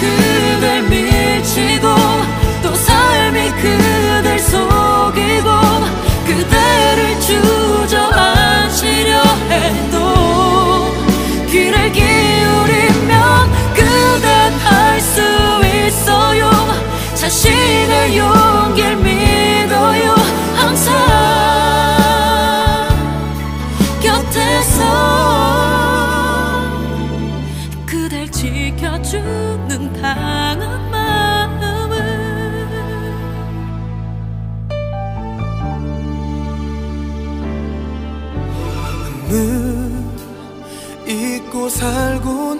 그댈 밀치고 또 삶이 그댈 속이고 그대를 주저앉히려 해도 귀를 기울이면 그댄 할 수 있어요. 자신의 용기를 믿어요. 항상 곁에서 지켜주는 강한 마음을. 늘 잊고 살고